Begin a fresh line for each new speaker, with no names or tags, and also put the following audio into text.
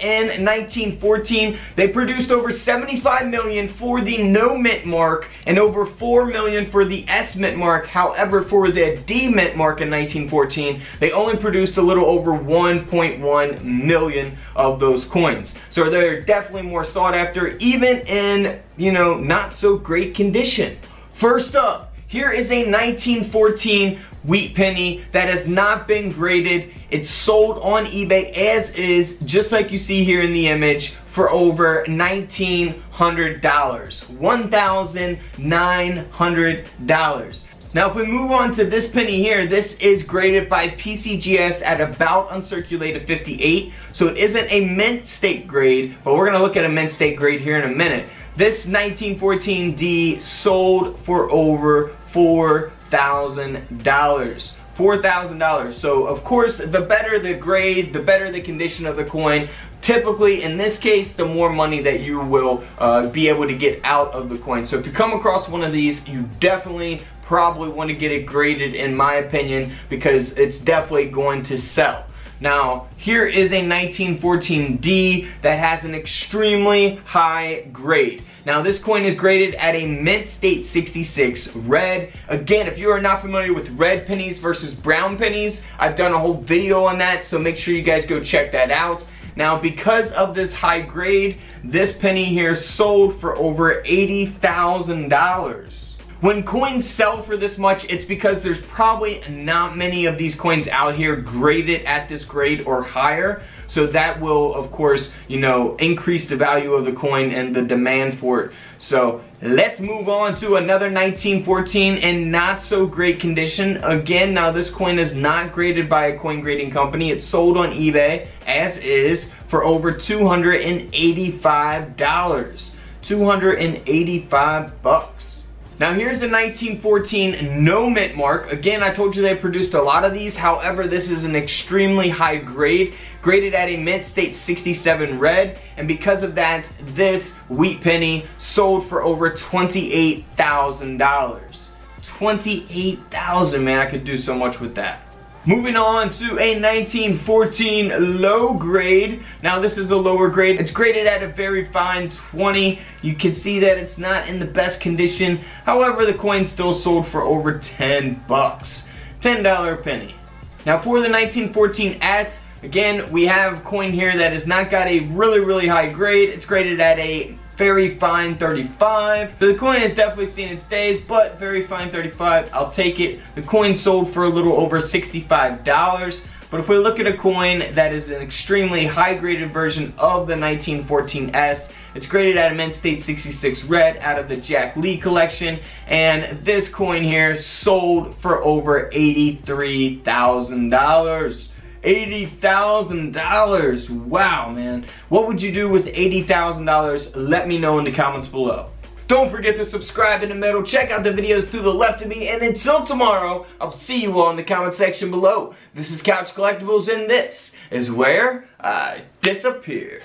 in 1914, they produced over 75 million for the no mint mark and over 4 million for the S mint mark. However, for the D mint mark in 1914, they only produced a little over 1.1 million of those coins. So they're definitely more sought after, even in, you know, not so great condition. First up, here is a 1914 wheat penny that has not been graded. It's sold on eBay as is, just like you see here in the image, for over $1,900. $1,900. Now if we move on to this penny here, this is graded by PCGS at about uncirculated 58. So it isn't a mint state grade, but we're gonna look at a mint state grade here in a minute. This 1914D sold for over $4,000. $4,000. So of course, the better the grade, the better the condition of the coin. Typically, in this case, the more money that you will uh, be able to get out of the coin. So if you come across one of these, you definitely probably want to get it graded in my opinion because it's definitely going to sell. Now, here is a 1914D that has an extremely high grade. Now, this coin is graded at a Mint State 66 red. Again, if you are not familiar with red pennies versus brown pennies, I've done a whole video on that, so make sure you guys go check that out. Now, because of this high grade, this penny here sold for over $80,000. When coins sell for this much, it's because there's probably not many of these coins out here graded at this grade or higher. So that will, of course, you know, increase the value of the coin and the demand for it. So let's move on to another 1914 in not so great condition. Again, now this coin is not graded by a coin grading company. It's sold on eBay as is for over $285. 285 bucks. Now here's the 1914 no mint mark. Again, I told you they produced a lot of these. However, this is an extremely high grade, graded at a mint state 67 red. And because of that, this wheat penny sold for over $28,000. 28,000, man, I could do so much with that. Moving on to a 1914 low grade. Now this is a lower grade. It's graded at a very fine 20. You can see that it's not in the best condition. However, the coin still sold for over 10 bucks. $10 penny. Now for the 1914S, again, we have coin here that has not got a really, really high grade. It's graded at a very fine 35. So the coin has definitely seen its days, but very fine 35, I'll take it. The coin sold for a little over $65. But if we look at a coin that is an extremely high graded version of the 1914S, it's graded at a Mint State 66 Red out of the Jack Lee collection. And this coin here sold for over $83,000. $80,000. Wow, man. What would you do with $80,000? Let me know in the comments below. Don't forget to subscribe in the middle, check out the videos to the left of me, and until tomorrow, I'll see you all in the comment section below. This is Couch Collectibles, and this is where I disappear.